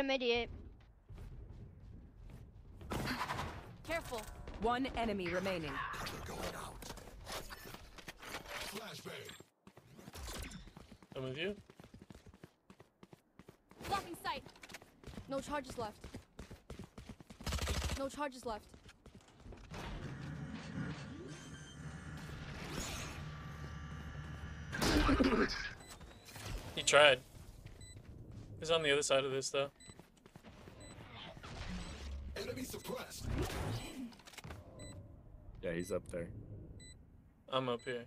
idiot. Careful. One enemy remaining. Going out. Flashbang. I'm with you. Blocking sight. No charges left. No charges left. He tried. He's on the other side of this though. Enemy suppressed. Yeah, he's up there. I'm up here.